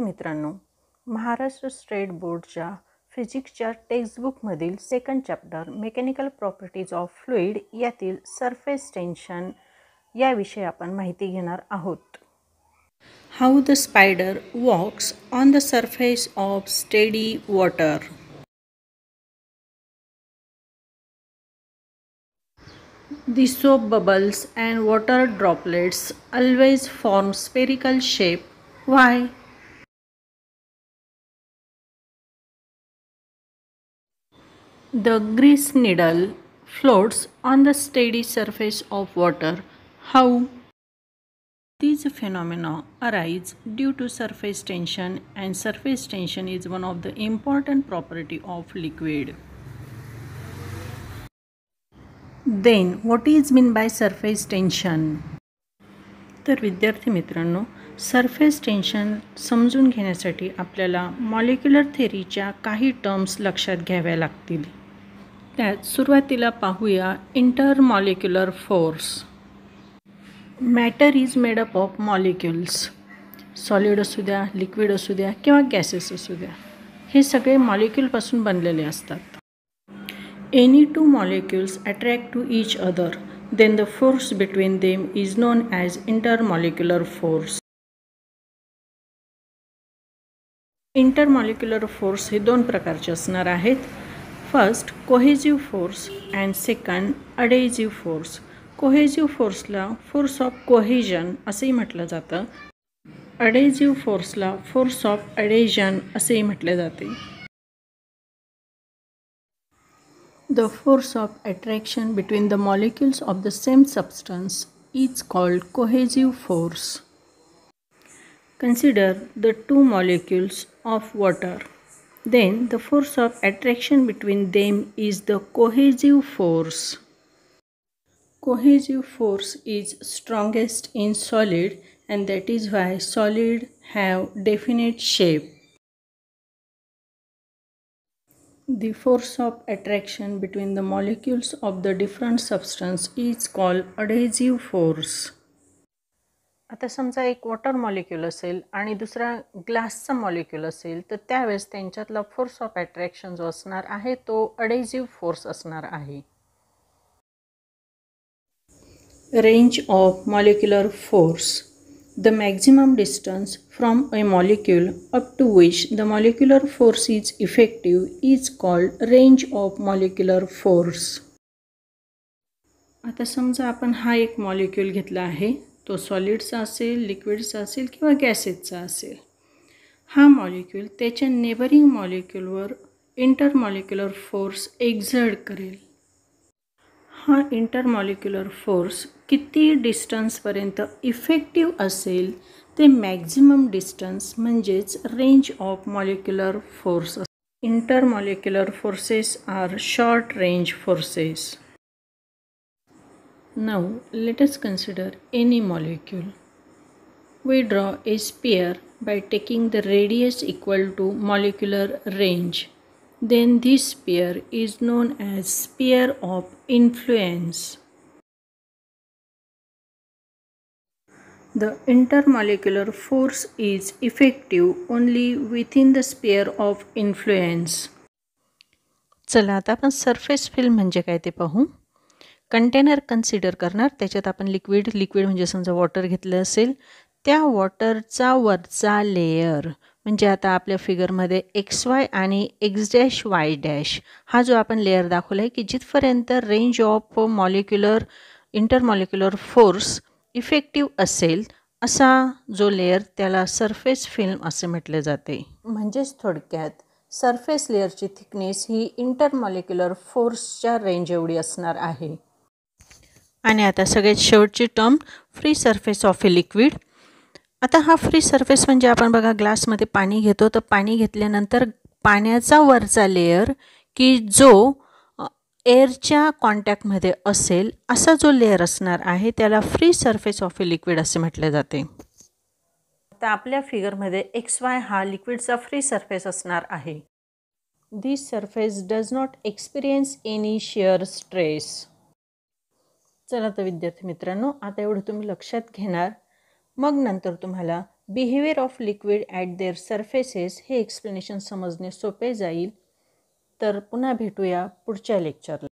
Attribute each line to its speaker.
Speaker 1: विद्यार्थी मित्रांनो महाराष्ट्र स्टेट बोर्डच्या फिजिक्सच्या टेक्स्टबुकमधील second chapter mechanical properties of fluid यातील सरफेस टेन्शन याविषयी आपण माहिती घेणार आहोत how the spider walks on the surface of steady water The soap bubbles and water droplets always form spherical shape. Why? The grease needle floats on the steady surface of water. How? These phenomena arise due to surface tension and surface tension is one of the important property of liquid. Then what is mean by surface tension? तर विद्यार्थी मित्रांनो surface tension समजून घेण्यासाठी आपल्याला molecular थेरीच्या काही terms लक्षात घ्याव्या लागतील त्यात सुरुवातीला पाहूया intermolecular force. Matter is made up of molecules solid असू द्या लिक्विड असू द्या किंवा गॅसेस असू द्या. हे सगळे मॉलिक्युलपासून बनलेले असतात. Any two molecules attract to each other then the force between them is known as intermolecular force intermolecular force हे दोन प्रकारचे असणार आहेत. First cohesive force and second adhesive force cohesive फोर्सला force of cohesion असंही म्हटलं जातं. अडेजिव्ह फोर्सला फोर्स ऑफ अडेजन असेही म्हटले जाते. The force of attraction between the molecules of the same substance is called cohesive force consider the two molecules of water then the force of attraction between them is the cohesive force. Cohesive force is strongest in solid and that is why solid have definite shape. The force of attraction between the molecules of the different substance is called adhesive force. आता समजा एक water molecule असेल आणि दुसरा ग्लासचा molecule असेल तर त्यावेळेस त्यांच्यातला फोर्स ऑफ अट्रॅक्शन जो असणार आहे तो अडेझिव्ह फोर्स असणार आहे. Range of molecular force the maximum distance from a molecule up to which the molecular force is effective is called range of molecular force आता समजा आपण हा एक मॉलिक्यूल घेतला आहे. तो सॉलिडचा असेल लिक्विडचा असेल किंवा गॅसेसचा असेल हा मॉलिक्यूल त्याच्या नेबरिंग मॉलिक्यूलवर इंटरमॉलिक्युलर फोर्स एक्झर्ड करेल. हा इंटरमॉलिक्युलर फोर्स किती डिस्टन्सपर्यंत इफेक्टिव्ह असेल ते मॅक्झिमम डिस्टन्स म्हणजेच range of molecular force intermolecular forces are short range forces. Now let us consider any molecule. We draw a sphere by taking the radius equal to molecular range. Then this sphere is known as sphere of influence. The intermolecular force is effective only within the sphere of influence. चला आता आपण surface film म्हणजे काय ते पाहू container consider करणार. त्याच्यात आपण लिक्विड लिक्विड म्हणजे समजा वॉटर घेतलं असेल त्या वॉटरचा वरचा लेयर म्हणजे आता आपल्या फिगरमध्ये एक्स वाय आणि एक्स डॅश वाय डॅश हा जो आपण लेअर दाखवला आहे की जिथपर्यंत range of molecular intermolecular force effective असेल असा जो लेअर त्याला सरफेस फिल्म असे म्हटले जाते. म्हणजेच थोडक्यात सरफेस लेअरची थिकनेस ही इंटरमॉलिक्युलर फोर्सच्या रेंज एवढी असणार आहे. आणि आता सगळ्यात शेवटची term free surface of a liquid आता हा फ्री सरफेस म्हणजे आपण बघा ग्लासमध्ये पाणी घेतो तर पाणी घेतल्यानंतर पाण्याचा वरचा लेअर की जो एअरच्या कॉन्टॅक्टमध्ये असेल असा जो लेअर असणार आहे त्याला free surface of a liquid असे म्हटले जाते. आता आपल्या फिगरमध्ये एक्स वाय हा लिक्विडचा फ्री सरफेस असणार आहे. This surface does not experience any shear stress चला तर विद्यार्थी मित्रांनो आता एवढं तुम्ही लक्षात घेणार. मग नंतर तुम्हाला behaviour of liquid at their surfaces हे एक्सप्लेनेशन समजणे सोपे जाईल. तर पुन्हा भेटूया पुढच्या लेक्चरला